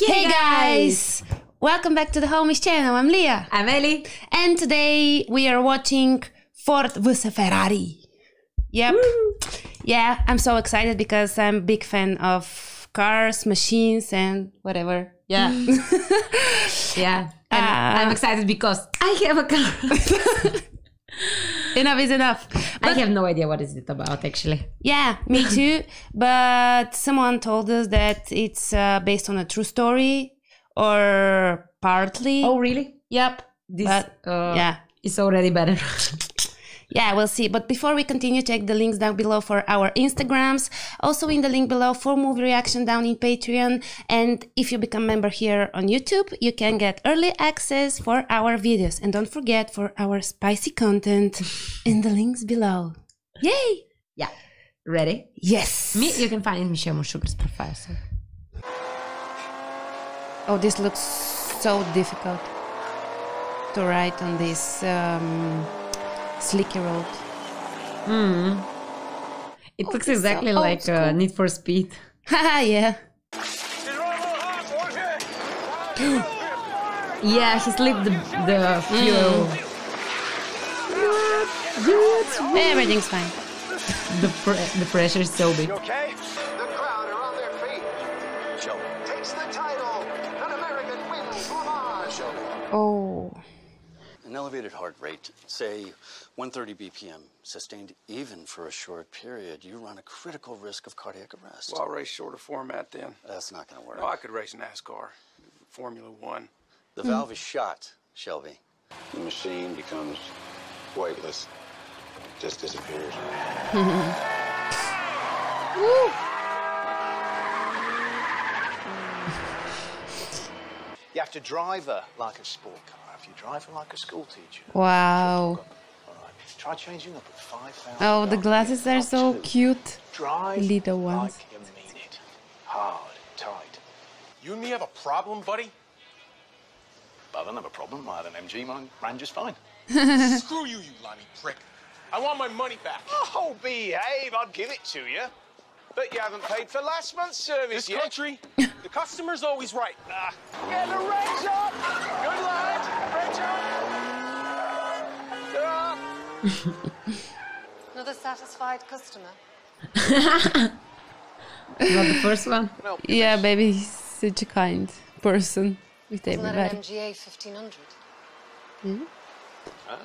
Hey guys! Welcome back to the Homies channel. I'm Lia. I'm Ellie. And today we are watching Ford vs Ferrari. Yep. Yeah, I'm so excited because I'm a big fan of cars, machines, and whatever. Yeah. Yeah. And Uh, I'm excited because I have a car. enough is enough. I have no idea what is it about actually. Yeah, me too. but someone told us that it's uh, based on a true story or partly. Oh really? yep. This But, uh, yeah. It's already better. Yeah, we'll see. But before we continue, check the links down below for our Instagrams. Also in the link below for movie reaction down in Patreon. And if you become member here on YouTube, you can get early access for our videos. And don't forget for our spicy content in the links below. Yay! yeah. Ready? Yes. Me, you can find in Michelle Moonsugar's profile. So. Oh, this looks so difficult to write on this um, slicky road. Hmm. It looks exactly so like uh. Need for Speed. Haha, yeah. Yeah, he slipped the, the fuel. Everything's fine. The, pre- the pressure is so big. Okay? The crowd are on their feet. Show takes the title. An American wins Le Mans. Oh. An elevated heart rate, say 130 BPM, sustained even for a short period, you run a critical risk of cardiac arrest. Well, I'll race shorter format then. That's not going to work. No, I could race NASCAR, Formula One. The valve is shot, Shelby. The machine becomes weightless, just disappears. You have to drive her like a sport car. If you drive her like a school teacher, Wow. All right. Try changing up at five thousand. Oh, the glasses are so cute. Drive little ones. like you mean it. Hard, tight. You and me have a problem, buddy? I don't have a problem. I had an MG, mine ran just fine. Screw you, you limey prick. I want my money back. Oh, behave. I'd give it to you. But you haven't paid for last month's service This yet. country, the customer's always right. Ah, Get the reds up! Good lad! Reds up! Another satisfied customer. Not the first one. Yeah, baby, he's such a kind person with Isn't that an. MGA 1500? Mm-hmm. Ah,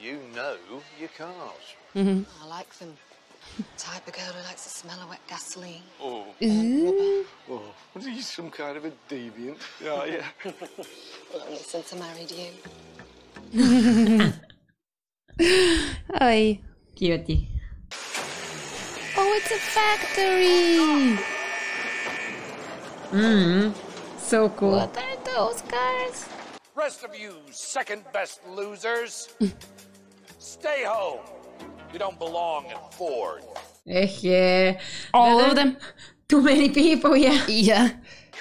you know your cars. Mm-hmm. I like them. Type of girl who likes the smell of wet gasoline. Oh, mm-hmm. oh what are you, some kind of a deviant? Yeah, yeah. Well, only since I married you. Oi. Cutie. Oh, it's a factory. Mmm. So cool. What are those cars? Rest of you second best losers, stay home. You don't belong at Ford. Eh, yeah. All of them. Too many people, yeah. Yeah.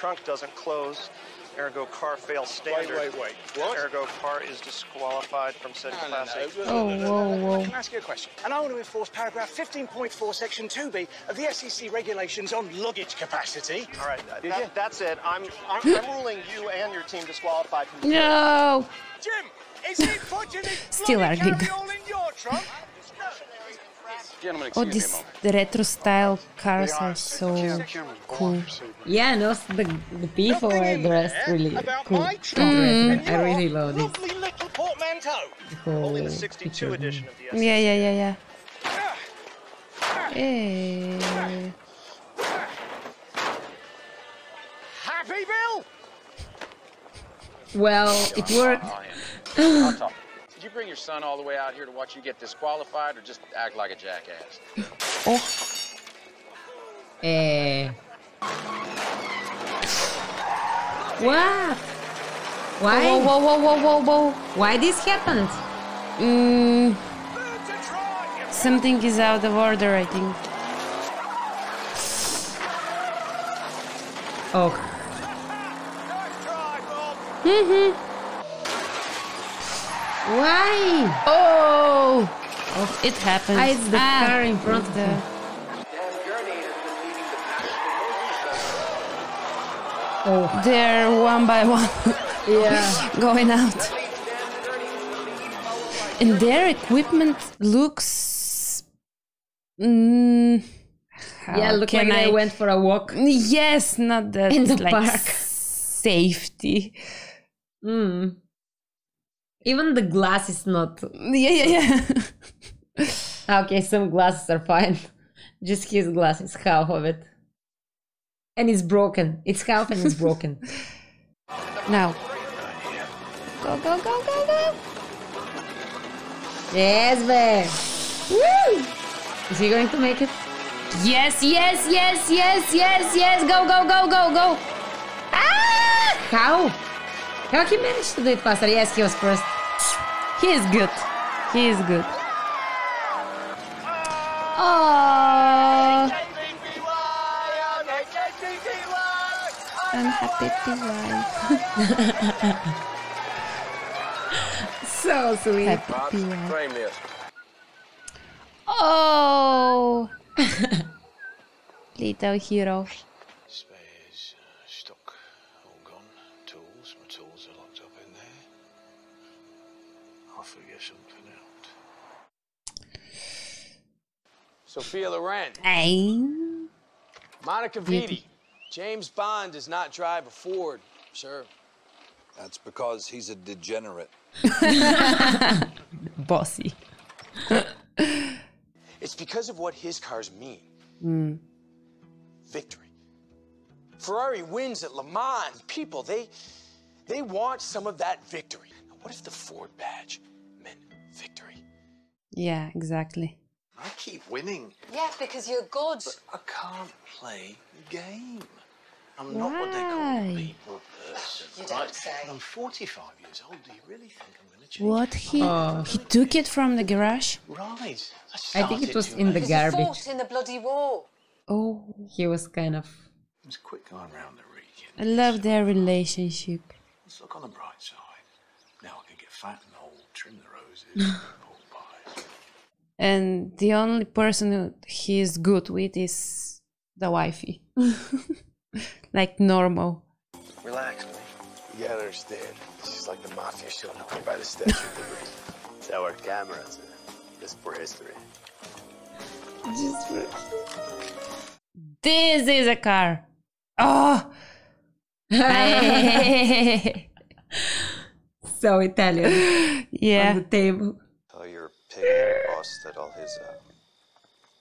Trunk doesn't close, ergo car fails standard. Wait, wait, wait. What? Ergo car is disqualified from said class A. Oh, whoa, whoa. Can I ask you a question? And I want to enforce paragraph 15.4, section 2b of the SCCA regulations on luggage capacity. All right, that- that's it. I'm, I'm, I'm ruling you and your team disqualified from the No. Jim, is he putting his Still bloody arguing. carry-all in your trunk? Gentlemen, Oh, excuse this me a moment. the retro style cars are so cool. Yeah, and also the, the people are dressed really cool. my and trunk retro. and I really love this lovely little portmanteau. whole Only the picture 62 edition of the Yeah, yeah, yeah, yeah. Eh. Happy Bill? Well, it worked. Did you bring your son all the way out here to watch you get disqualified or just act like a jackass? Oh, Eh. What? Why? whoa, whoa, whoa, whoa, whoa, whoa. Why this happened? Mm, something is out of order, I think. Oh, Mm-hmm. Why? Oh, oh it happens. Ah, it's the car in front of the... him. Oh. They're one by one Yeah. going out. And their equipment looks. Mm, Yeah, look like I- they went for a walk. Yes, not that In the like park. safety. Mm. Even the glass is not. Yeah, yeah, yeah. Okay, some glasses are fine. Just his glasses, half of it. And it's broken. It's half and it's broken. now. Go, go, go, go, go. yes, babe. Woo! Is he going to make it? Yes, yes, yes, yes, yes, yes. Go, go, go, go, go. Ah! How? How he managed to do it faster? Yes, he was first. He is good. He is good. Oh, I'm happy to wife. So sweet. Happy to wife. Oh, little hero. Sophia Loren. Hey. Monica Vitti. James Bond does not drive a Ford, sir. That's because he's a degenerate. Bossy. It's because of what his cars mean. Mm. Victory. Ferrari wins at Le Mans. People, they they want some of that victory. Now, what if the Ford badge meant victory? Yeah, exactly. I keep winning. Yeah, because you're good. But I can't play the game. I'm not what they call Why? a people person. You don't right? say. I'm 45 years old. Do you really think I'm going to change? What he Oh. he took it from the garage? Right. I think it was in the Because you garbage. fought in the bloody war. Oh, He was kind of. It was quick going round the region. I love their relationship. Let's look on the bright side. Now I can get fat and old, trim the roses, old pies. And the only person who he is good with is the wifey. like normal. Relax, man. You gotta understand. She's like the mafia showing up by the Statue of Liberty. It's our cameras. Just for history. This is a car. Oh. so Italian. yeah. On the table. Tell your pig boss that all his uh,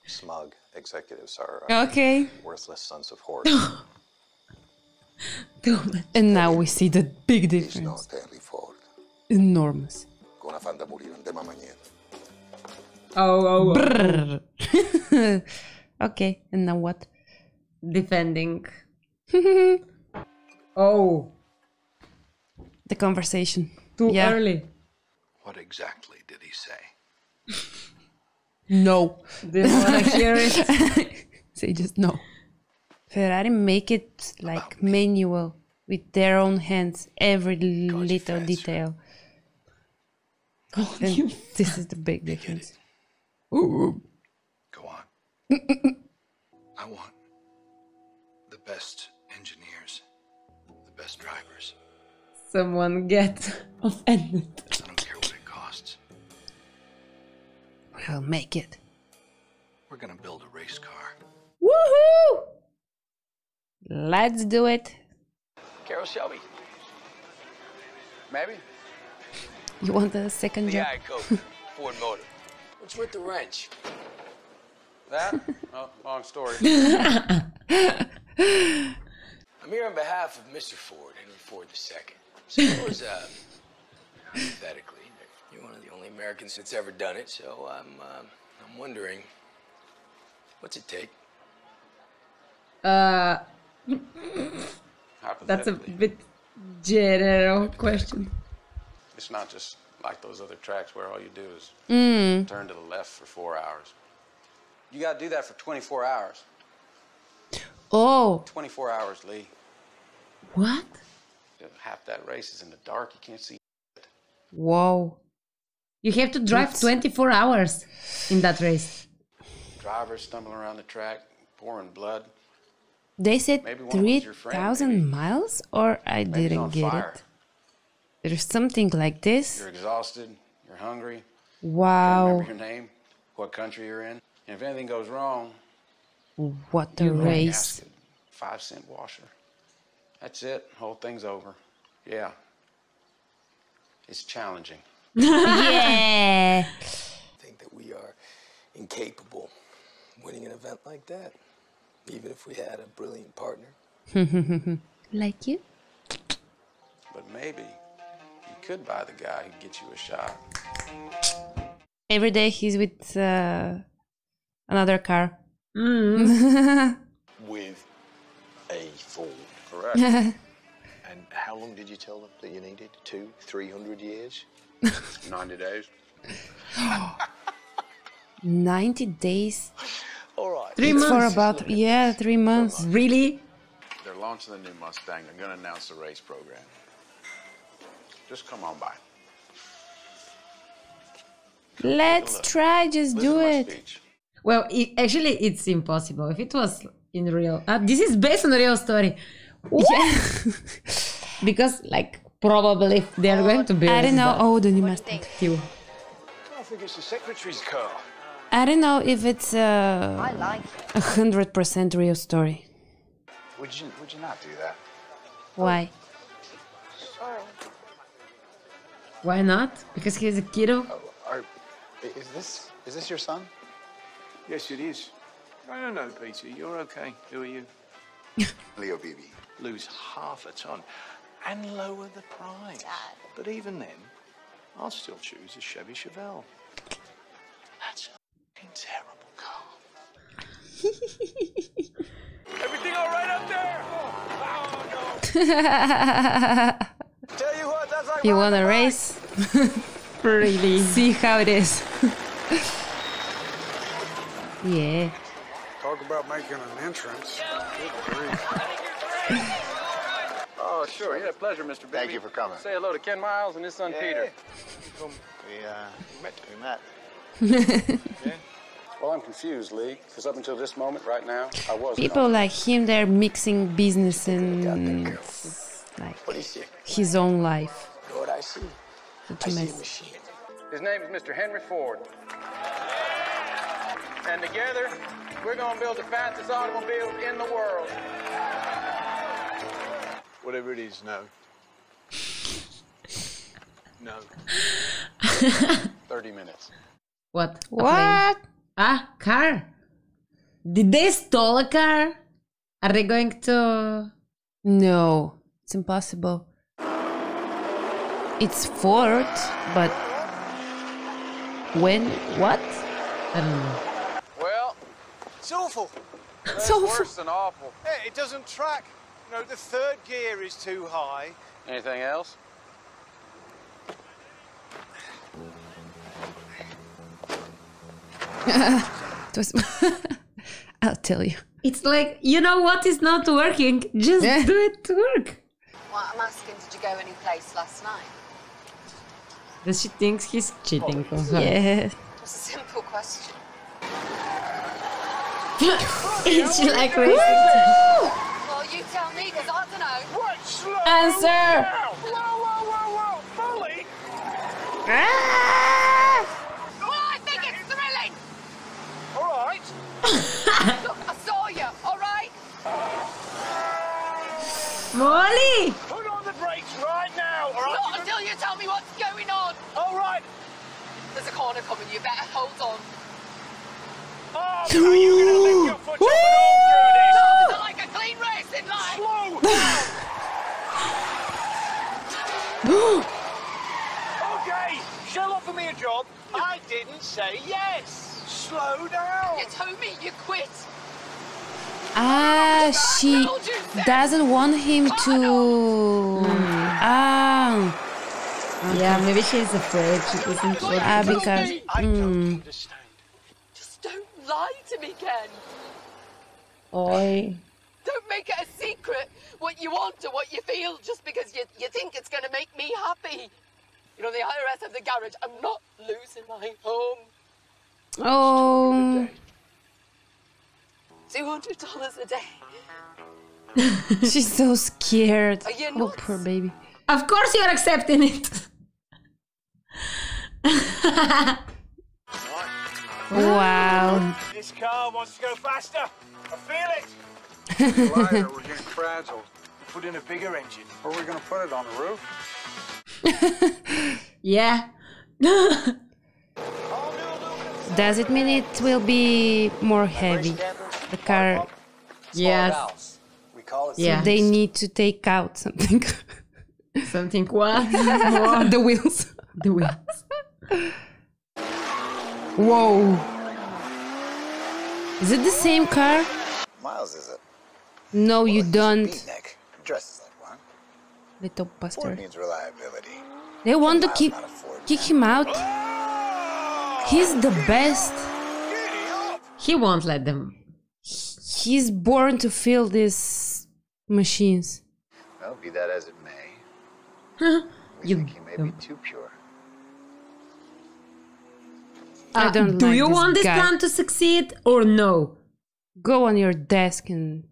smug executives are uh, Okay. worthless sons of whores. And now we see the big He's not difference. Ford. Enormous. Con afán de morir en tema mañana. Oh, oh, oh. Okay, and now what? Defending. oh, The conversation. too Yeah. early. What exactly did he say? No. Didn't want to hear it. Say just no. Ferrari make it like manual with their own hands, every little detail. And this is the big difference. Ooh. Go on. I want the best engineers, the best drivers. Someone get offended. We'll make it. We're gonna build a race car. Woohoo! Let's do it. Carroll Shelby. Maybe? You want the second The job? guy coat, Ford Motor. What's with the wrench? That? oh, long story. I'm here on behalf of Mr. Ford, Henry Ford II. Suppose, uh, hypothetically, that you're one of the only Americans that's ever done it, so I'm, uh, I'm wondering, what's it take? Uh, that's a bit general question. it's not just like those other tracks where all you do is Mm. turn to the left for four hours. You got to do that for 24 hours. Oh, 24 hours, Lee. What? Half that race is in the dark. You can't see. whoa. You have to drive That's- 24 hours in that race. Drivers stumbling around the track, pouring blood. They said Maybe one was your friend, 3,000 miles, or I Maybe didn't get fire. it. There's something like this. You're exhausted. You're hungry. Wow. Remember your name, what country you're in. And if anything goes wrong, What a you run race. gasket, Five cent washer. That's it. Whole thing's over. Yeah. It's challenging. Yeah. think that we are incapable of winning an event like that, even if we had a brilliant partner. like you? But maybe you could buy the guy who gets you a shot. Every day he's with uh, another car. Mm. With a Ford. Correct. and how long did you tell them that you needed? Two, three hundred years? 90 days. 90 days. All right. Three It's for about, yeah, three months. Really? They're launching the new Mustang. They're going to announce the race program. Just come on by. Let's try, just do it. Well, it, actually, it's impossible. If it was in real, uh, this is based on a real story. Yeah. because, like, probably they are going to build. I don't know. that. Oh, the new Mustang. You. I think it's the secretary's car. I don't know if it's uh, I like a hundred percent real story. Would you would you not do that? Why? Sorry. Why not? Because he's a kiddo. Are, is this is this your son? Yes, it is. No, no, no, Peter. You're okay. Who are you? Leo Beebe. Lose half a ton and lower the price. But even then, I'll still choose a Chevy Chevelle. That's a fucking terrible car. Everything all right up there? Tell you what, that's like you want a race? really? See how it is. yeah. Talk about making an entrance. Good grief. Oh, sure. Yeah, pleasure, Mr. Beebe. Thank you for coming. Say hello to Ken Miles and his son Peter. We uh we met we met. Well, I'm confused, Lee, because up until this moment, right now, I was. People like him, they're mixing business and like his own life. You know what I see? Such I a see a machine. His name is Mr. Henry Ford. And together, we're going to build the fastest automobile in the world. Whatever it is, no. No. 30 minutes. What? What? plane. Ah, car. Did they stole a car? Are they going to? No, it's impossible. It's Ford, but when? What? I don't know. Well, It's awful. that's So- worse than awful. Yeah, it doesn't track. You know, the third gear is too high. Anything else? It was I'll tell you. It's like you know what is not working. Just Yeah. do it to work. Well, I'm asking, did you go any place last night? Does she thinks he's cheating on her? Yeah. It's a simple question. Is she like racing? Well, you tell me, because I don't know. What? Slow Answer. down. Whoa, whoa, whoa, whoa. Fully? Well, I think it's thrilling. All right. Look, I saw you, all right? Molly! Put on the brakes right now. All right. Not until you tell me what's going on. All right. There's a corner coming, you better hold on. Oh, are you going to lift your foot up and all It's like a clean racing line. through this? Slow down. Okay. She'll offer me a job. I didn't say yes. Slow down. You told me you quit. Ah, she doesn't want him to. Ah, Yeah, maybe she's afraid. She doesn't want ah, to. because. I don't Mm. Just don't lie to me, Ken. Oi. Don't make it a secret what you want or what you feel just because you, you think it's going to make me happy. You know, the IRS have the garage. I'm not losing my home. Oh, $200 a day. She's so scared. Are you Oh, poor baby. Of course you're accepting it. Wow. This car wants to go faster. I feel it. Glider, we're getting frazzled. Put in a bigger engine. Where are we gonna put it on the roof? yeah. Does it mean it will be more heavy? The car. yes. We call Yeah. They need to take out something. Something what? The wheels. the wheels. Whoa. Is it the same car? Miles, is it? No, you don't. Beatnik. Dresses like one. Little bastard. needs reliability. They want to keep kick him out. He's the best. He won't let them. He's born to fill these machines. Well, be that as it may, we you think he may be too pure. I Uh, don't do like you this want this guy. plan to succeed or no? Go on your desk and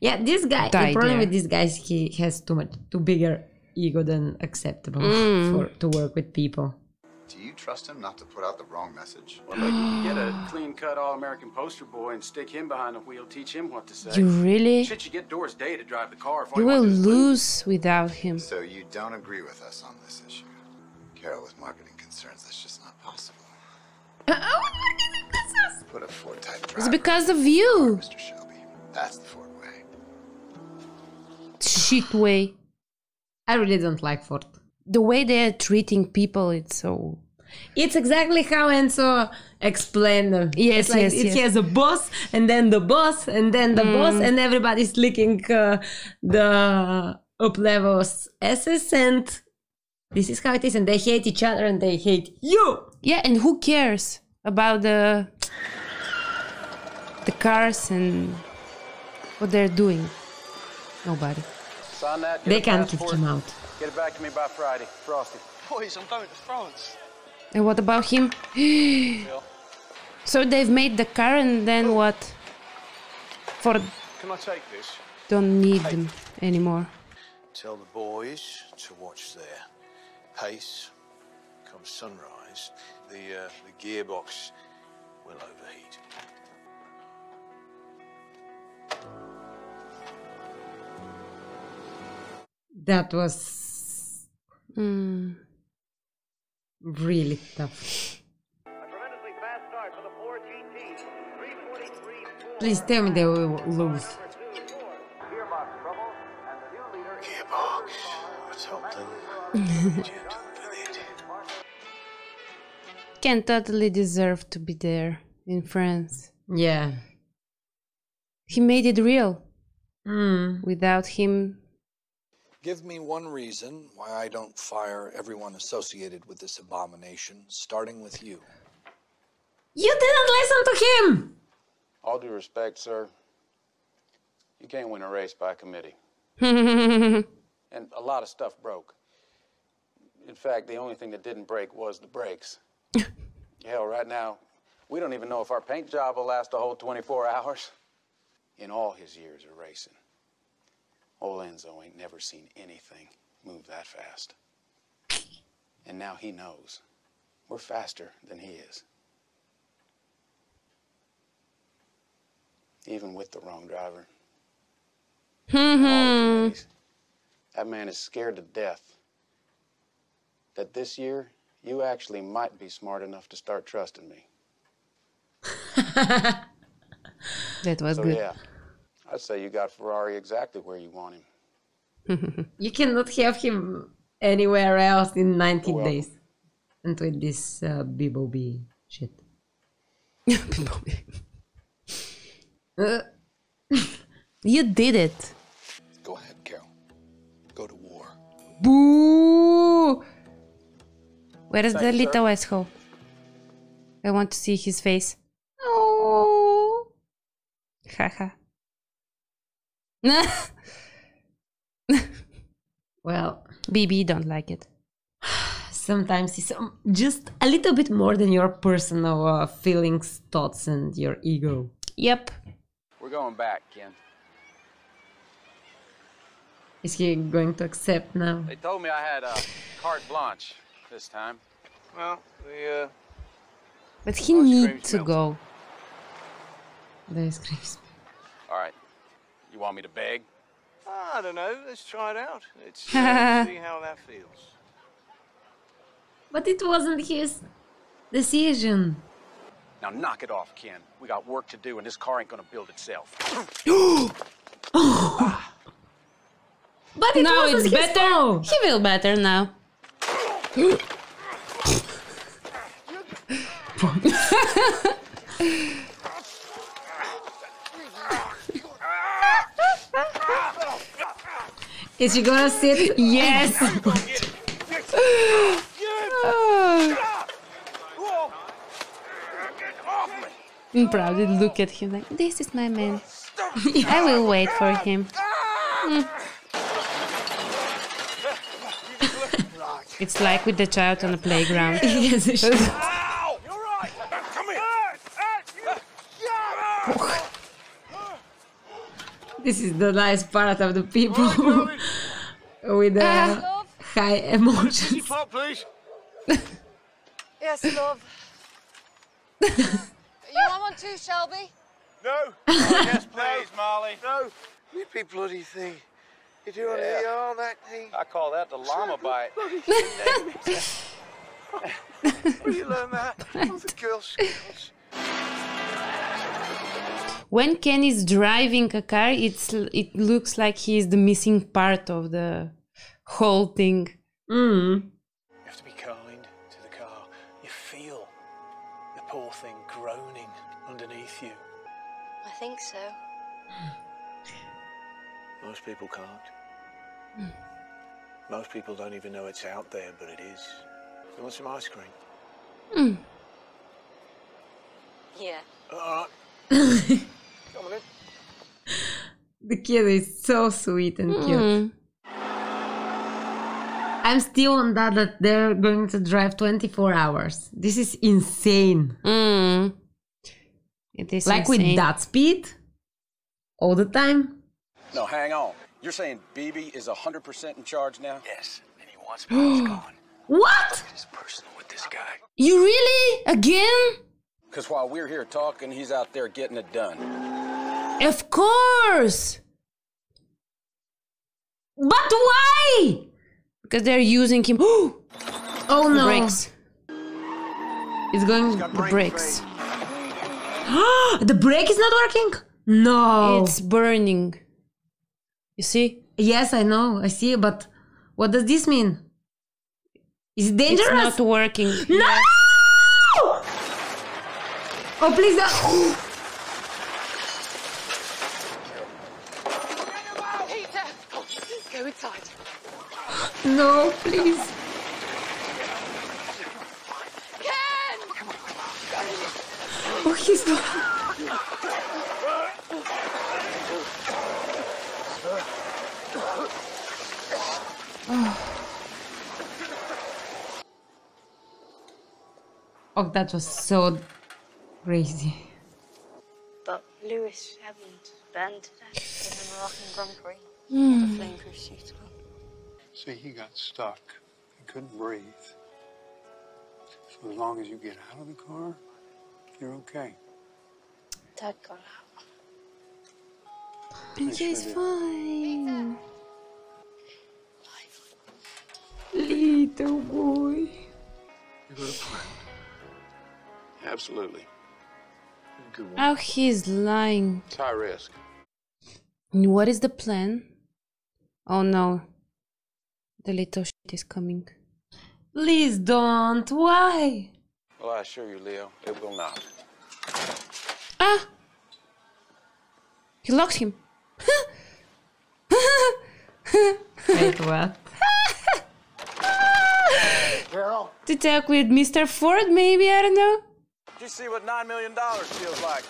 Yeah, this guy. Die the problem with this guy is he has too much, too bigger ego than acceptable Mm. for to work with people. Do you trust him not to put out the wrong message? Well, look, you can get a clean-cut all-American poster boy and stick him behind the wheel, teach him what to say. You really? Should you get Doris Day to drive the car. If all you you will to do lose without him. So you don't agree with us on this issue? Carroll, with marketing concerns, that's just not possible. Put a Ford type It's because of you. Mr. Shelby. That's the Ford way. Shit way. I really don't like Ford. The way they're treating people, it's so. It's exactly how Enzo explained. Yes, It's like yes, it yes. has a boss, and then the boss, and then the boss, Mm. and everybody's licking uh, the up levels asses, and this is how it is. And they hate each other, and they hate you. Yeah, and who cares about the the cars and what they're doing? Nobody. Sign that. They can't kick him out. Get it back to me by Friday. Frosty. Boys, I'm going to France. And what about him? so they've made the car, and then what? For Can I take this? don't need them anymore. Tell the boys to watch their pace. Come sunrise, the uh, the gearbox will overheat. That was Mm. really tough. Please tell me they will lose. Gearbox. Let's help them. Can totally deserve to be there in France. Yeah. He made it real. Mm. Without him, Give me one reason why I don't fire everyone associated with this abomination, starting with you. You didn't listen to him. All due respect, sir. You can't win a race by committee. And a lot of stuff broke. In fact, the only thing that didn't break was the brakes. Hell, right now, we don't even know if our paint job will last a whole 24 hours. In all his years of racing, old Enzo ain't never seen anything move that fast. And now he knows. We're faster than he is. Even with the wrong driver. Hmm. That man is scared to death that this year you actually might be smart enough to start trusting me. that was so good. yeah, I'd say you got Ferrari exactly where you want him. You cannot have him anywhere else in 90 Well- days. And with this uh, BBOB shit. Uh, You did it. Go ahead, Carroll. Go to war. Boo! Where is Thank the you, sir. little asshole? I want to see his face. Oh. Haha. well, Beebe don't like it. sometimes it's um, just a little bit more than your personal uh, feelings, thoughts, and your ego. Yep. We're going back, Ken. Is he going to accept now? They told me I had a carte blanche this time. Well, the uh, But he needs to go. The ice cream. All right. You want me to beg? I don't know. Let's try it out. Let's uh, see how that feels. But it wasn't his decision. Now knock it off, Ken. We got work to do, and this car ain't gonna build itself. But it now wasn't it's his better. fault. He feel better now. Is she gonna sit? Yes. I'm proud to look at him like, this is my man. I will wait for him. Mm. it's like with the child on the playground. yes, it should. This is the nice part of the people with uh, high emotions. please. Yes, love. you want one too, Shelby? No. yes, please, Molly. No. You big bloody thing. You doing Yeah. the arm that thing? I call that the llama bite. Where you learn that? Oh, the Girl Scouts. When Ken is driving a car, it's it looks like he is the missing part of the whole thing. Mm. You have to be kind to the car. You feel the poor thing groaning underneath you. I think so. Most people can't. Most people don't even know it's out there, but it is. You want some ice cream? Mm. Yeah. All right. In. The kid is so sweet and cute. Mm. I'm still on that that they're going to drive 24 hours. This is insane. Mm. It is like insane. with that speed all the time. No, hang on. You're saying Beebe is 100% in charge now? Yes, and he wants me gone. What? It's personal with this guy. You really again? Because while we're here talking, he's out there getting it done. Of course. But why? Because they're using him. Oh no. Brakes. It's going. The brakes. the brake is not working? No. It's burning. You see? Yes, I know. I see, but what does this mean? Is it dangerous? It's not working. No! Oh, please don't. Peter! Go inside. No, please. Ken! Oh, he's not. Oh, that was so crazy. But Lewis been to death in the Moroccan Grand Prix. Hmm. The flame crucible. See, he got stuck. He couldn't breathe. So as long as you get out of the car, you're okay. Dad got out. And he's fine. Little boy. You got a plan? Absolutely. Good one. Oh, he's lying. It's high risk. What is the plan? Oh no. The little shit is coming. Please don't. Why? Well, I assure you, Leo, it will not. Ah! He locked him. Wait, what? Carroll, To talk with Mr. Ford, maybe? I don't know. did you see what $9 million feels like?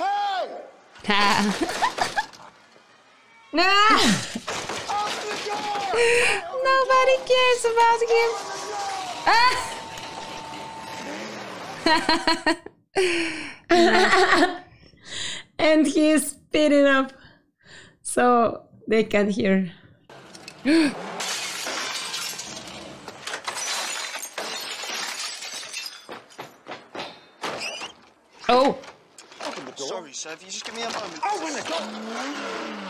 Nobody cares about him. Ah! and he is speeding up so they can hear. oh. Sorry, sir. If you just give me a moment. Open the door! Door.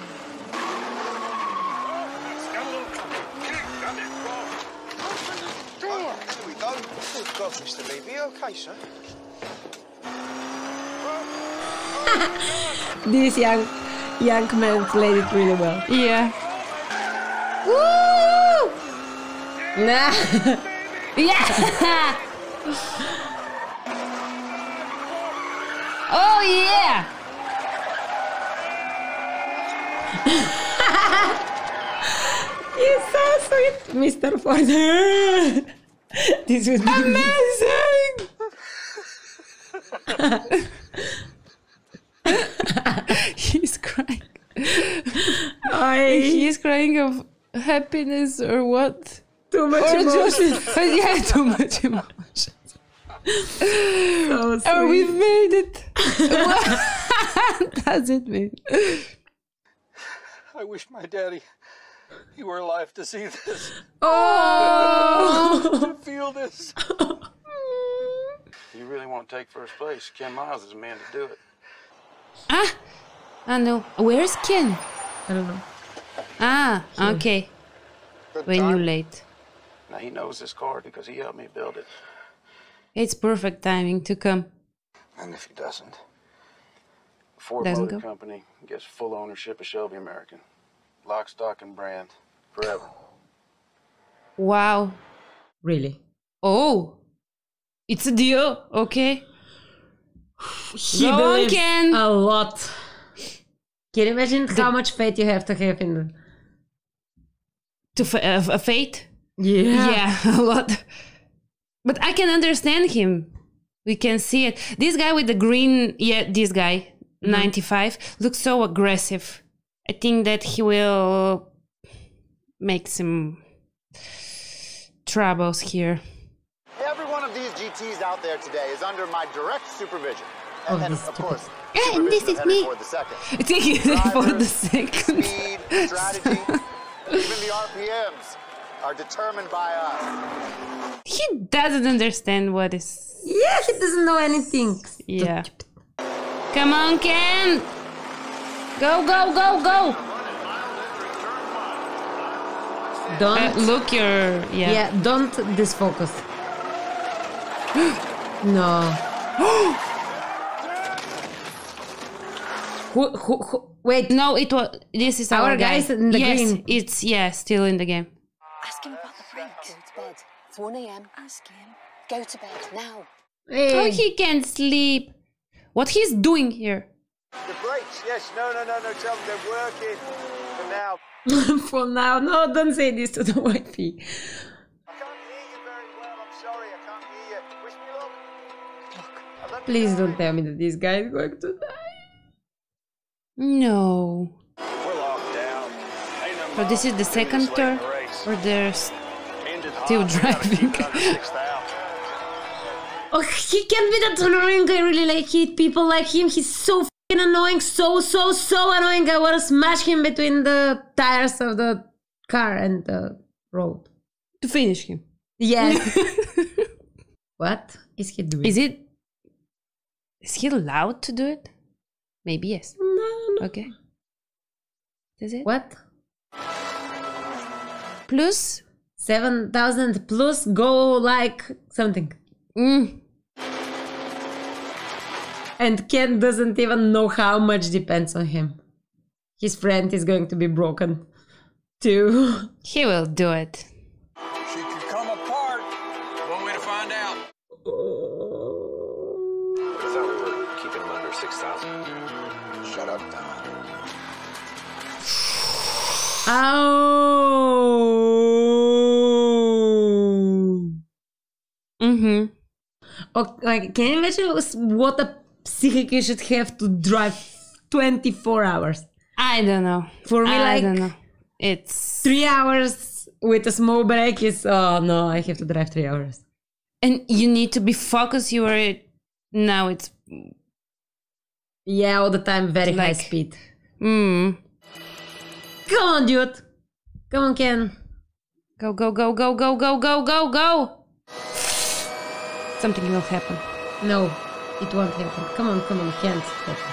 Good God, Mr. Levy. You okay, sir? This young young man played it really well. Yeah. Woo! Nah. Yeah. oh yeah. He's so sweet, Mr. Ford. This would be amazing. He's crying. I- He's crying of happiness or what? Too much Or just- emotion. yeah, too much emotion. So Oh, we've made it. what does it mean? I wish my daddy he were alive to see this. Oh. to feel this. you really want to take first place. Ken Miles is the man to do it. Ah, I know. Where's Ken? I don't know. Ah, okay. When you late. Now he knows this car because he helped me build it. It's perfect timing to come. And if he doesn't, Ford Doesn't Motor go? Company gets full ownership of Shelby American. Lock, stock, and brand. Forever. Wow. Really? Oh, it's a deal. Okay. He Go on, believes Ken. a lot. Can you imagine how much faith you have to have in the To f- uh, a fate. Yeah. Yeah, a lot. But I can understand him. We can see it. This guy with the green, yeah, this guy, Mm-hmm. 95, looks so aggressive. I think that he will make some troubles here. Every one of these GTs out there today is under my direct supervision. Oh, And then, of course, Yeah, and this is me. Henry Ford II. Thank you for the Drivers, second. Speed, strategy, even the RPMs are determined by us. He doesn't understand what is. Yeah, he doesn't know anything. Yeah. Come on, Ken! Go, go, go, go! Don't Uh, look your. Yeah. Yeah, don't disfocus. no. who, who, who, wait. No, it was. This is our, Our guy. guys in the yes, green. It's yeah, still in the game. Ask him about the prank. Go to bed. It's 1 a.m. Ask him. Go to bed now. Oh, he can't sleep. What he's doing here? The brakes, yes, no, no, no, no, tell them they're working for now. For now, no, don't say this to the wifey. Please don't tell me that this guy is going to die. No. We're locked down. So this is the second turn, or they're still driving. Oh, he can be that annoying. I really like it. People like him. He's so fucking annoying. So, so, so annoying. I want to smash him between the tires of the car and the road. to finish him. Yes. what is he doing? Is it? Is he allowed to do it? Maybe yes. No. Okay. Is it? What? Plus 7,000 plus go like something. Mm. And Ken doesn't even know how much depends on him. His friend is going to be broken too. He will do it. She could come apart. One way to find out. I thought we were keeping him under 6,000. Shut up, Don. Oh. Mm-hmm. Okay, like, can you imagine what a psychic you should have to drive 24 hours? I don't know. For me, I like don't know. It's three hours with a small break is oh no, I have to drive three hours. and you need to be focused. You are now. It's Yeah, all the time, very high speed. mm. Come on, dude. Come on, Ken. Go, go, go, go, go, go, go, go, go! Something will happen. No, it won't happen. Come on, come on, can't happen.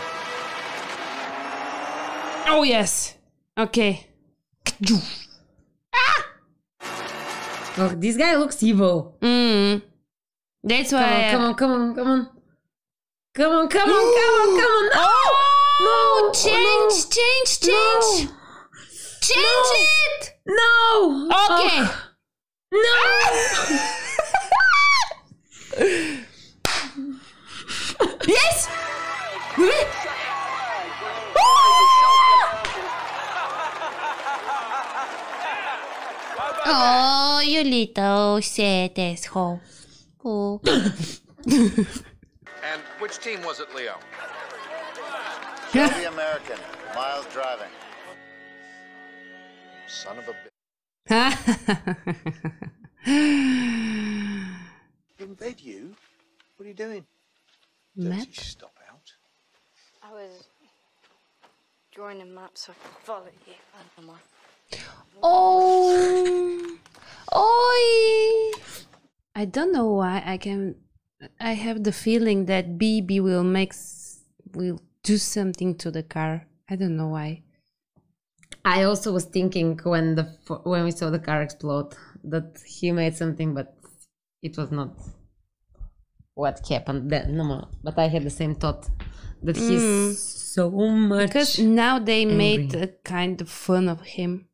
Oh, yes! Okay. Ah! Oh, this guy looks evil. Mm. That's Come why. on, come on, come on, come on. Come on, come on, come on, come on. No! Oh, no! change, change, change! Change it! No! Okay. Oh. yes! Oh, you little sad asshole. Oh. And which team was it, Leo? Shelby American. Miles driving. Son of a bitch. In bed, you? What are you doing? Map? Stop out. I was drawing a map so I could follow you. I don't know. Oh, oi! I don't know why I can. I have the feeling that Beebe will make will do something to the car. I don't know why. I also was thinking when the when we saw the car explode that he made something, but it was not what happened then. No more. But I had the same thought that he's Mm. so much Because now they made a kind of fun of him.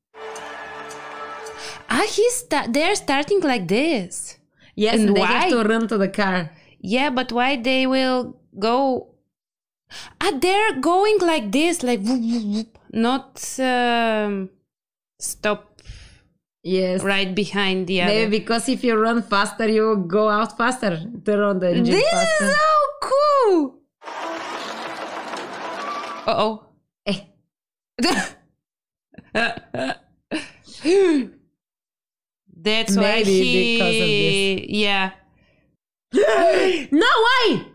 Ah, he's sta- they're starting like this. Yes, and and they why? have to run to the car. Yeah, but why they will go? Ah, they're going like this, like whoop, whoop, whoop, not um, stop. Yes, right behind the other. Maybe because if you run faster, you go out faster. Turn on the engine This faster. is so cool. Uh oh. That's why Maybe he. because of Yeah. no, why?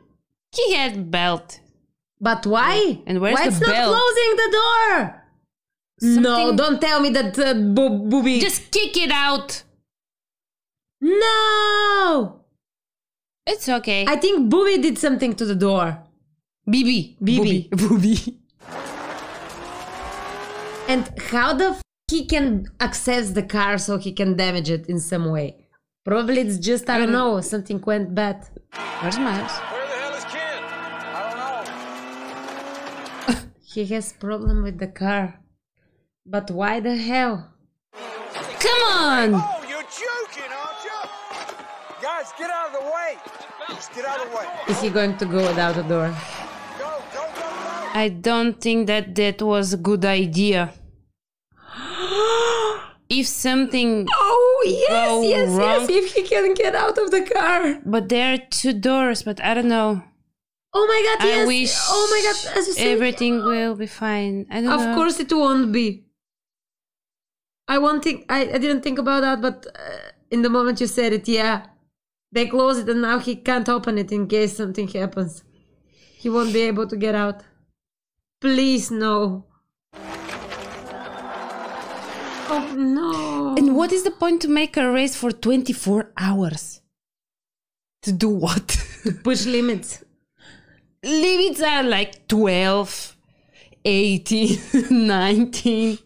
He had belt. But why? And where's why the it's belt? not closing the door? No, don't tell me that uh, bo- booby. Just kick it out. no. It's okay. I think Booby did something to the door. Beebe. Beebe. Booby. And how the f- he can access the car so he can damage it in some way? Probably it's just I don't know something went bad. Where's Miles? Where the hell is Ken? I don't know. He has problem with the car, but why the hell? Come on. Oh, you're joking, aren't you? Guys, get out of the way. Just get out of the way. Is he going to go without the door? Go, go, go, I don't think that that was a good idea. if something Oh yes, go yes, wrong, yes! If he can get out of the car. but there are two doors. But I don't know. Oh my god! I Yes. wish oh my god! As you say, everything will be fine. I don't of know. course it won't be. I won't think. I, I didn't think about that, but uh, in the moment you said it, yeah, they close it, and now he can't open it in case something happens. He won't be able to get out. Please no. Oh no! And what is the point to make a race for 24 hours? To do what? To push limits. Limits are like 12, 18, 19.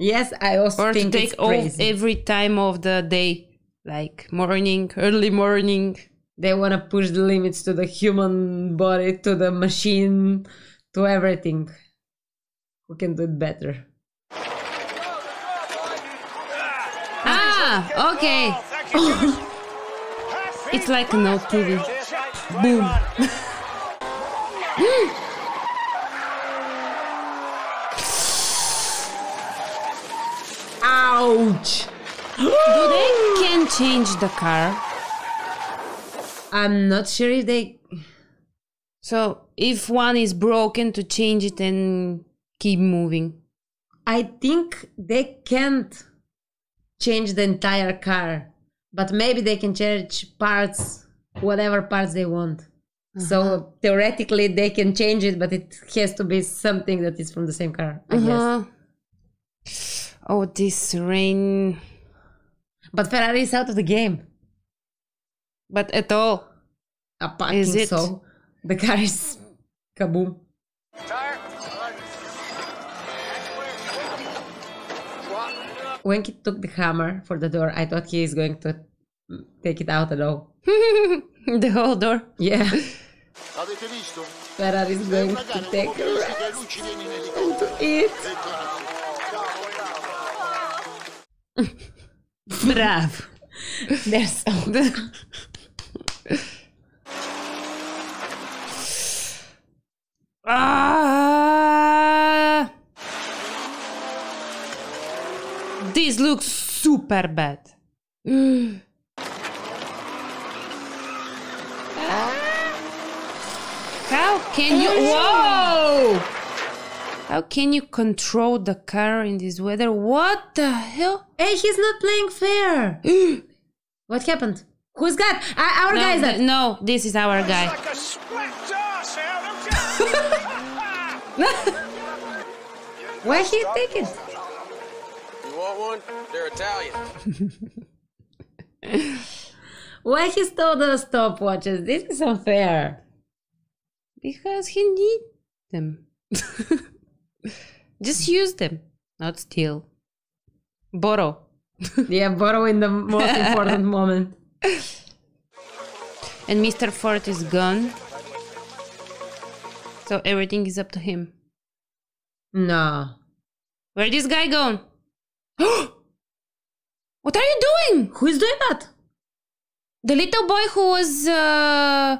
Yes, I also or to think take it's off every time of the day. Like morning, early morning. They want to push the limits to the human body, to the machine, to everything. Who can do it better? Ah, okay. it's like an old TV. Boom. Ouch! Do they can change the car? I'm not sure if they. So if one is broken, to change it and keep moving. I think they can't change the entire car, but maybe they can change parts, whatever parts they want. So uh-huh. theoretically, they can change it, but it has to be something that is from the same car. I guess. Uh-huh. Oh, this rain. But Ferrari is out of the game. But at all. Apparently Is it? so. The car is kaboom. When he took the hammer for the door, I thought he is going to take it out at all. the whole door. Yeah. Ferrari is going to take a rest and to eat. Bravo. Ah! This looks super bad. How can you? Whoa! How can you control the car in this weather? What the hell? Hey, he's not playing fair. what happened? Who's got? Uh, our no, guy th- no, this is our guy. Like a split arse Why he take it? You want one? They're Italian. Why he stole the stopwatches? This is unfair. Because he need them. Just use them, not steal. Borrow. yeah, borrow in the most important moment. And Mr. Ford is gone. So everything is up to him. No. Where this guy gone? what are you doing? Who is doing that? The little boy who was uh,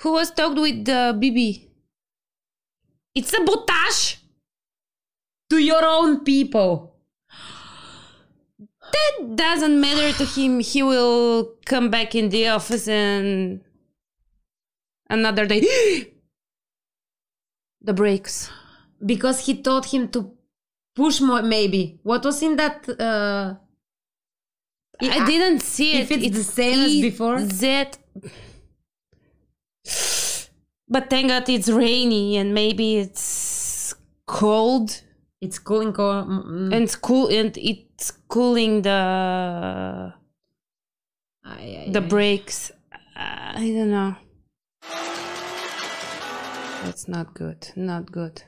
who was talked with the Beebe. It's sabotage. To your own people. That doesn't matter to him. He will come back in the office and another day. the brakes. Because he told him to push more, maybe. What was in that? Uh, I didn't see it. If it's, the same as before. That. But thank God it's rainy and maybe it's cold. It's cooling. Co- mm, and it's cool and it's cooling the Ay, ay, the brakes. I don't know. That's not good. Not good.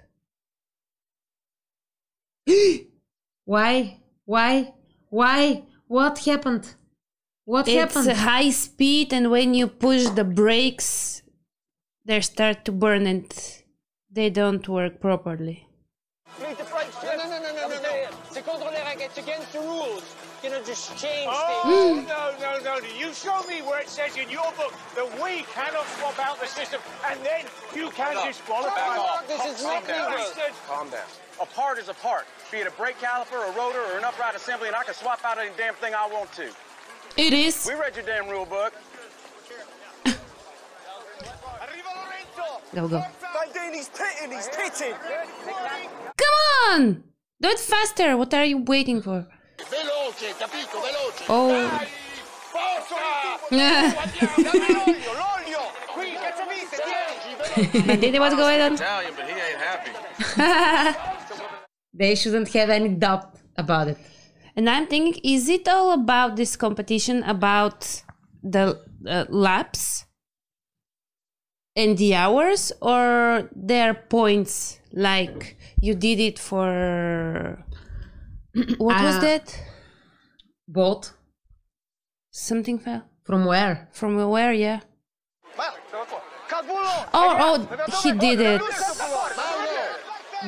Why? Why? Why? What happened? What it's happened? a high speed, and when you push the brakes, they start to burn and they don't work properly. Need the brakes, No, no, no, no, no, no, no. C'est contre les règles. It's against the rules. You know, just change Oh, things. no, no, no. You show me where it says in your book that we cannot swap out the system and then you can Back disqualify. off. This is Calm not down. Calm down. A part is a part. Be it a brake caliper, a rotor, or an upright assembly, and I can swap out any damn thing I want to. It is. We read your damn rule book. Go go. Bandini's pitting, he's pitting. Come on! Do it faster. What are you waiting for? Veloce, capito? Veloce. Oh. Bandini, what's going on? Italian, but he ain't happy. they shouldn't have any doubt about it. And I'm thinking, is it all about this competition about the uh, laps and the hours, or their points? Like you did it for what was Uh, that? Both. Something fell from where? From where? Yeah. Oh, oh, he did it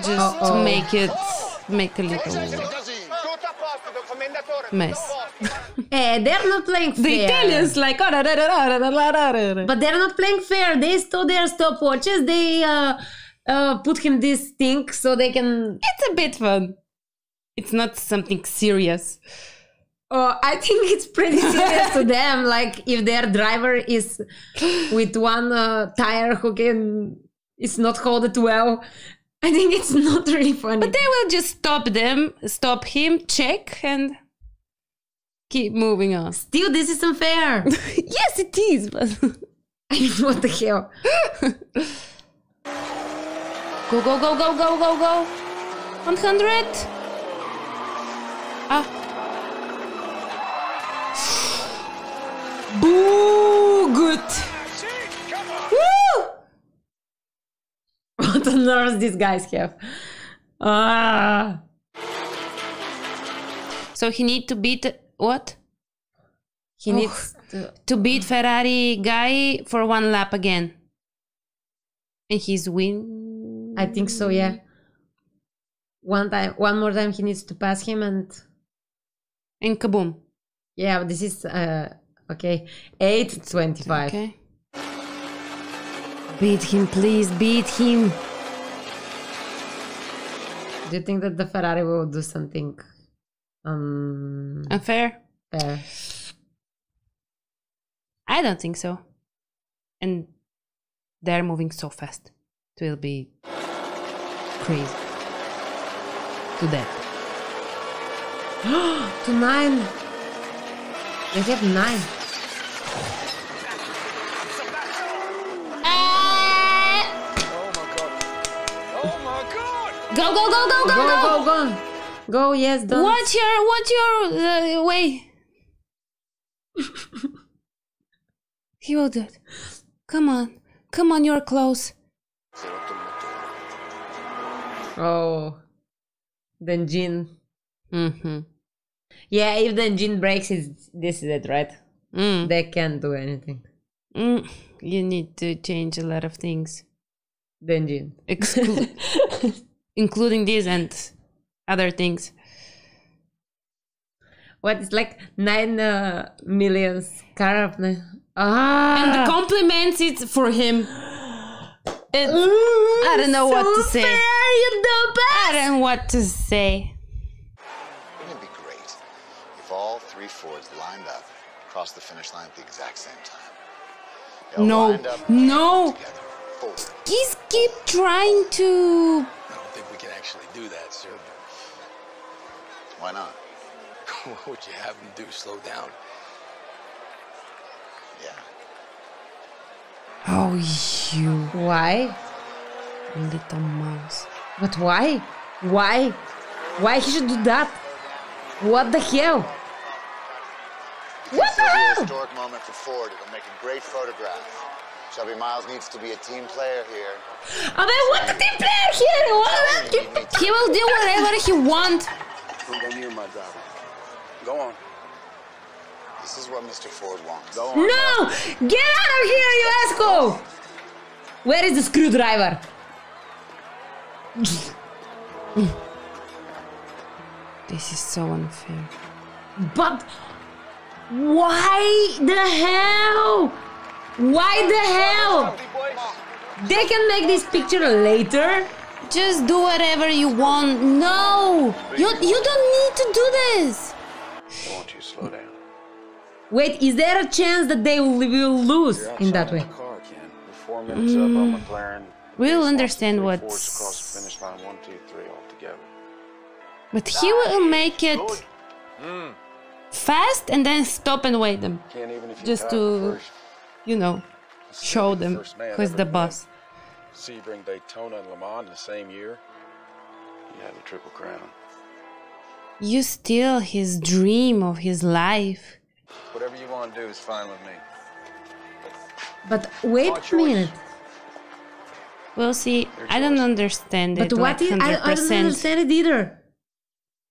just to Uh-oh. make it make a little mess. Eh, they're not playing fair. The Italians like oh, da, da, da, but they're not playing fair. They stole their stopwatches. They uh, uh, put him this thing so they can. It's a bit fun. It's not something serious. Oh, I think it's pretty serious to them. Like if their driver is with one uh, tire who can is not hold it well, I think it's not really funny. But they will just stop them, stop him, check, and keep moving on. Still, this is unfair. yes, it is. But I mean, what the hell? go, go, go, go, go, go, go. 100? Ah. Boo! Good. What on earth these guys have? Ah. So he need to beat what? He Oh, needs to. to beat Ferrari guy for one lap again. And he's win. I think so. Yeah. One time, one more time, he needs to pass him, and And kaboom. yeah, this is uh okay. Eight twenty-five. Okay. Beat him, please. Beat him. Do you think that the Ferrari will do something um Unfair? fair? I don't think so. And they're moving so fast. It will be crazy. To that. to nine. They have nine. Go, go, go, go, go, Go, go! go, go. Yes, don't. What's your, what's your uh, way? he will do it. Come on. Come on, you're close. Oh. Then Jean. Mm-hmm. Yeah, if then Jean breaks, it's, this is it, right? Mm. They can't do anything. Mm. You need to change a lot of things. Then Jean. Exclu- including this and other things. What is like nine uh, millions car of the- Ah. And the compliments it's for him. It's, I don't know what to so say. fair, you're the I don't know what to say. Wouldn't it be great if all three Fords lined up across the finish line at the exact same time? They all No, no. together. He's keep trying to. I don't think we can actually do that, sir. Why not? what would you have him do? Slow down? Yeah. Oh, you Why? little mouse. But why? Why? Why he should do that? What the hell? What the will be a hell? historic moment for Ford. It'll make a great photograph. Shelby Miles needs to be a team player here. I mean, what the team player here? What He will do whatever he want. Don't go near my driver. Go on. This is what Mr. Ford wants. Go on. No! Get out of here, you asshole! Where is the screwdriver? This is so unfair. But why the hell? Why the hell? They can make this picture later. Just do whatever you want. No, you you don't need to do this. I want you to slow down. Wait, is there a chance that they will, will lose in that way? car, Ken. We're four minutes up on mm. McLaren. We'll understand what. three Fords what's- across the finish line. One, two, three, all together. But he will make it mm. fast and then stop and wait them, Ken, even if you just to, for first, you know, show them who's the boss. See you Daytona and Le Mans in the same year. You had the triple crown. You steal his dream of his life. Whatever you want to do is fine with me. But wait a minute. We'll see. I don't understand But it. what like is, I, I don't understand it either.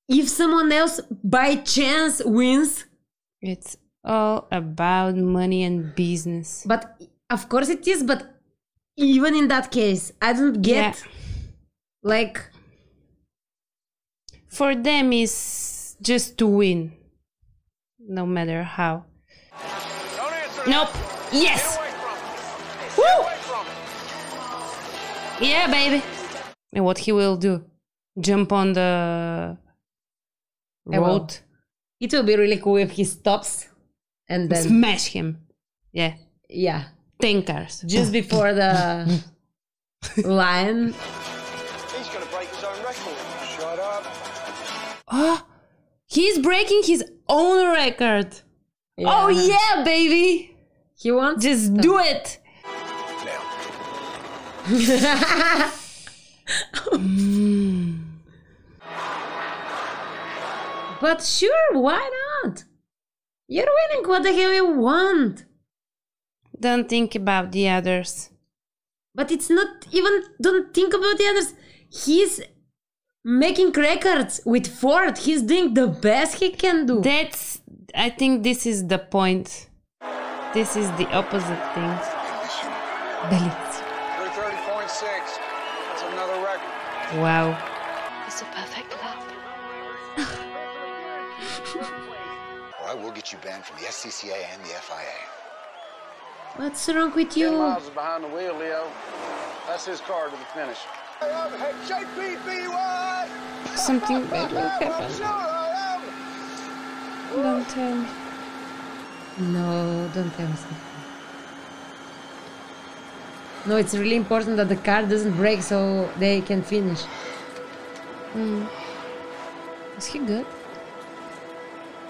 If someone else by chance wins, It's all about money and business. but of course it is, but even in that case, I don't get Yeah. like For them, is just to win, no matter how. Nope. Yes. Woo! Yeah, baby. And what he will do? Jump on the road, it will be really cool if he stops and then smash him. Yeah, yeah, ten cars. just before the line. He's going to break his own record. Shut up. Oh, he's breaking his own record. Oh yeah, baby. He wants Just do it. But sure, why not? You're winning. What the hell you want? Don't think about the others. But it's not even. Don't think about the others. He's making records with Ford. He's doing the best he can do. That's. I think this is the point. This is the opposite thing. Bellissimo. 330.6. That's another record. Wow. It's a perfect lap. Or I will get you banned from the SCCA and the FIA. What's wrong with you? 10 you? miles behind the wheel, Leo. That's his car to the finish. Something bad will happen. Don't tell me. No, don't tell me something. No, it's really important that the car doesn't break so they can finish. Hmm. Is he good?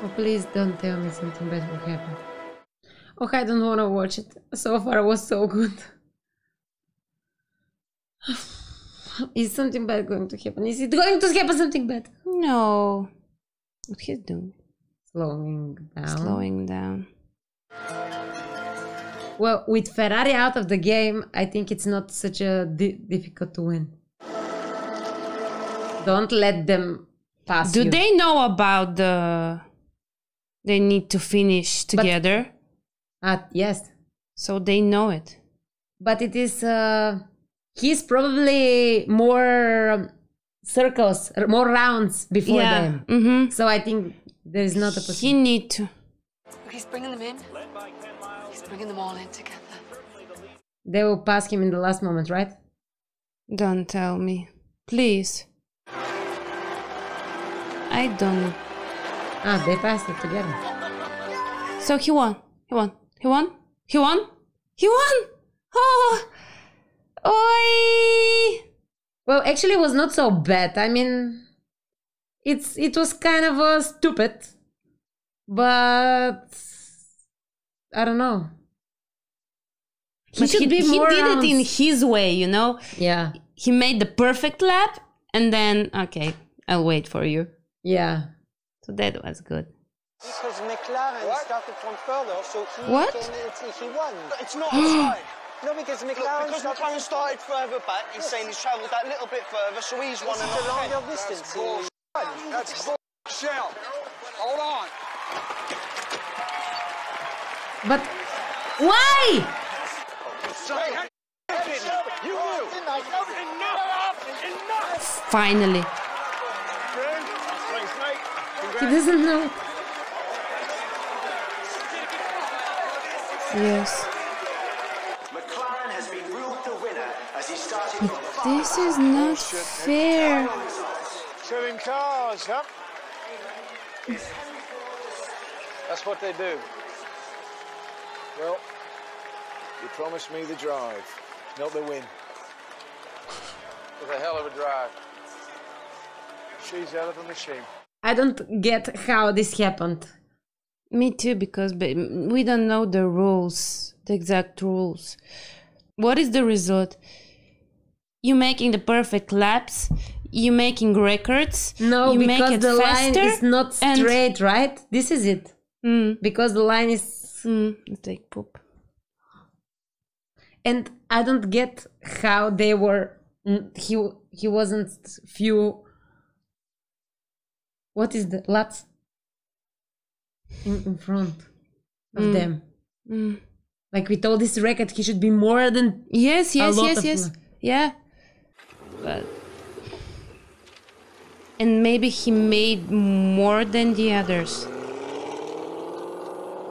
Oh, please don't tell me something bad will happen. Oh, I don't want to watch it. So far, it was so good. Is something bad going to happen? Is it going to happen something bad? No. What he's doing? Slowing down. Slowing down. Well, with Ferrari out of the game, I think it's not such a di- difficult to win. Don't let them pass Do you. they know about the? They need to finish together. Ah, yes. So they know it. But it is. Uh, he's probably more um, circles, more rounds before Yeah, them. Mm-hmm. So I think there is not a possibility. He possibility. need to. Look, he's bringing them in. He's bringing them all in together. They will pass him in the last moment, right? Don't tell me, please. I don't. Ah, they passed it together. So he won. He won. He won. He won. He won. Oh, oi! Well, actually, it was not so bad. I mean, it's it was kind of uh, stupid, but I don't know. He But should he, be he more did it in his way, you know. Yeah. He made the perfect lap, and then okay, I'll wait for you. Yeah. So that was good. Because McLaren started from further, so he What? came he won. It's not offside. no, because McLaren because started McLaren started further back, he's saying he's travelled that little bit further, so he's won This and a longer distance. That's bull. Shell. Hold on. But why? You oh, knew. Finally, He doesn't know. yes. McLaren has been ruled the winner as he started This is not fair. Selling cars, huh? That's what they do. Well, you promised me the drive, not the win. It's a hell of a drive. She's out of the machine. I don't get how this happened. Me too, because we don't know the rules, the exact rules. What is the result? You making the perfect laps, you making records. No, you make because it the line is not and- straight, right? This is it. Mm. Because the line is. Mm, it's like poop. And I don't get how they were. He he wasn't few. What is the laps? In, in front of Mm. them. Mm. Like with all this record, he should be more than. Yes, yes, yes, yes. Yeah. But and maybe he made more than the others.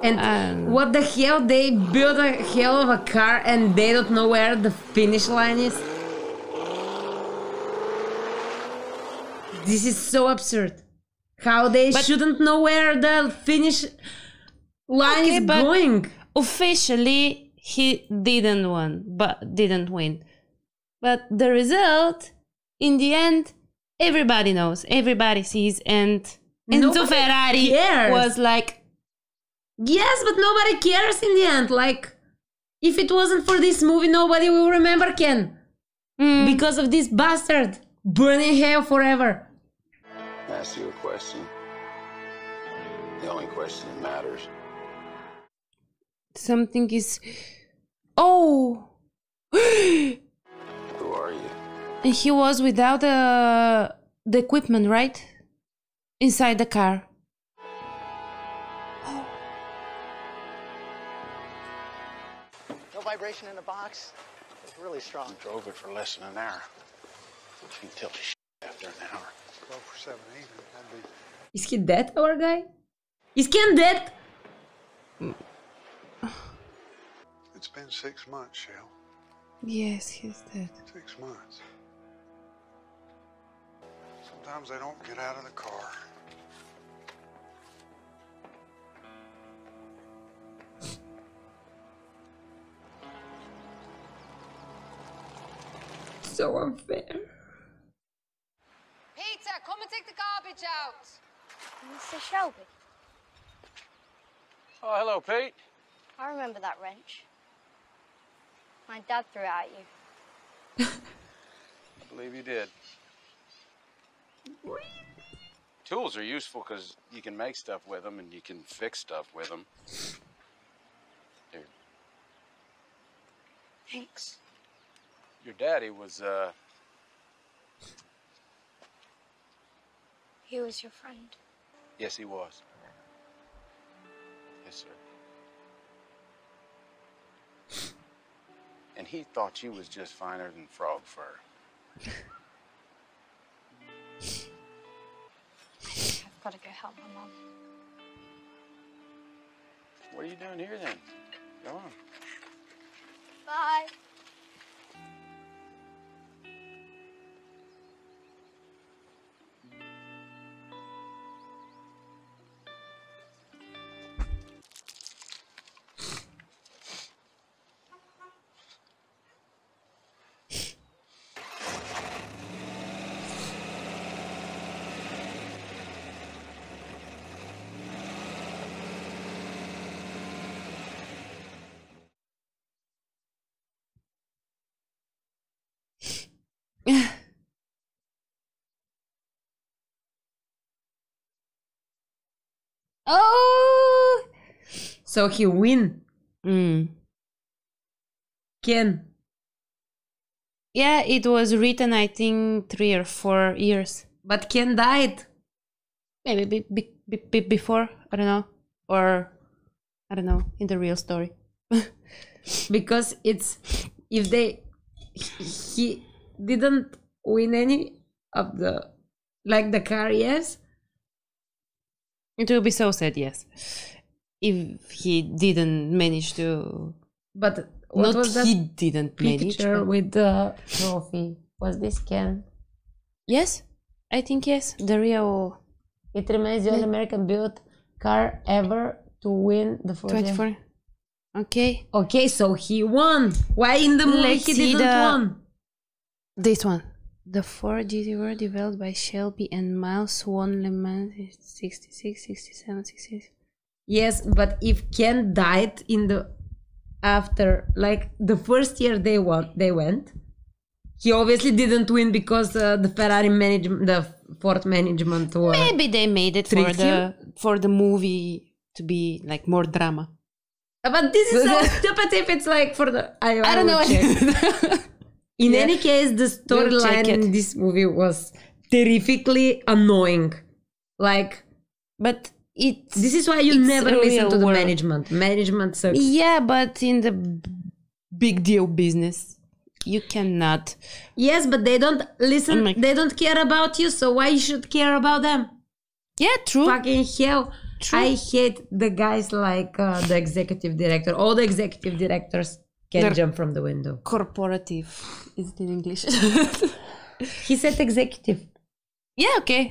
And what the hell? They built a hell of a car and they don't know where the finish line is. This is so absurd. How they shouldn't know where the finish line Okay, is but going. Officially, he didn't win, but didn't win. But the result, in the end, everybody knows, everybody sees, and Enzo Nobody Ferrari cares. was like, Yes, but nobody cares in the end. Like, if it wasn't for this movie, nobody will remember Ken. Hmm. Because of this bastard burning hell forever. Ask you a question. The only question that matters. Something is. Oh! Who are you? And he was without uh, the equipment, right? Inside the car. No vibration in the box. It's really strong. Drove it for less than an hour. You can tell the after an hour. 12 for 7 even. That'd be Is he dead, our guy? Is Ken dead? It's been six months, Shell. Yes, he's dead. Six months. Sometimes they don't get out of the car. So unfair. Peter, come and take the garbage out. Mr. Shelby, Oh, hello, Pete. I remember that wrench. My dad threw it at you. I believe you did. Tools are useful because you can make stuff with them and you can fix stuff with them. Here, Thanks. your daddy was, uh, He was your friend. Yes, he was. Yes, sir. And he thought you was just finer than frog fur. I've got to go help my mum. What are you doing here then? Go on. Bye. Oh! So he win. Mm. Ken. Yeah, it was written, I think, three or four years. But Ken died. Maybe be, be, be, be- before, I don't know. Or, I don't know, in the real story. because it's if they he didn't win any of the like the car yes It will be so sad, yes. If he didn't manage to. but what Not was that he didn't manage. picture but- with the trophy was this Ken Yes, I think yes. The real it remains the only American built car ever to win the Ford 24. Okay. okay so he won why in the movie Let's he didn't the- won This one. The four GT were developed by Shelby and Miles won Le Mans 66, 67, 66. Yes, but if Ken died in the after like the first year they won they went, he obviously didn't win because uh, the Ferrari management, the Ford management were Maybe they made it for tricked the for the movie to be like more drama. But this is so stupid if it's like for the I, I don't know. In Yeah. any case, the We'll storyline in this movie was terrifically annoying. Like, but it. This is why you never listen to the world. management. Management sucks. Yeah, but in the big deal business, you cannot. Yes, but they don't listen. Oh they don't care about you, so why you should care about them? Yeah, true. Fucking hell. True. I hate the guys like uh, the executive director. All the executive directors can They're- jump from the window. Corporative is it in English. He said executive. yeah, okay.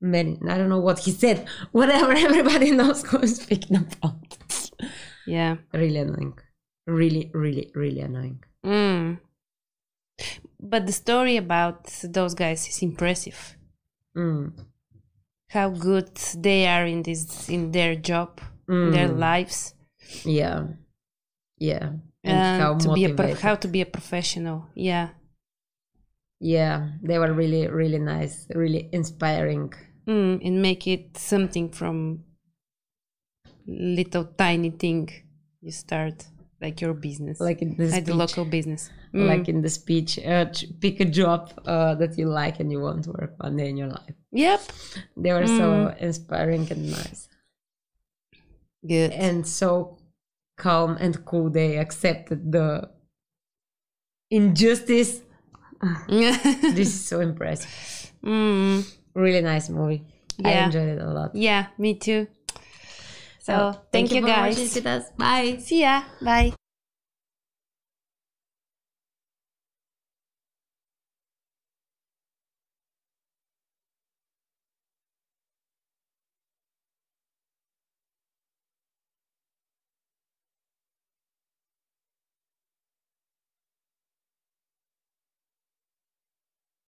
Man, I don't know what he said. Whatever, everybody knows who is speaking about. Yeah. Really annoying. Really, really, really annoying. Mm. But the story about those guys is impressive. Mm. How good they are in this in their job, in their Mm. lives, Yeah. Yeah. And, and how to be a how to be a professional. Yeah. Yeah, they were really, really nice, really inspiring. Mm, and make it something from little tiny thing you start like your business like in the like the local business Mm. Like in the speech, uh, pick a job uh, that you like and you want to work one day in your life. Yep. They were so Mm. inspiring and nice. Good. And so calm and cool. They accepted the injustice. this is so impressive. Mm. Really nice movie. I enjoyed it a lot. yeah me too so, So, thank, you for guys watching with us. Bye. see ya bye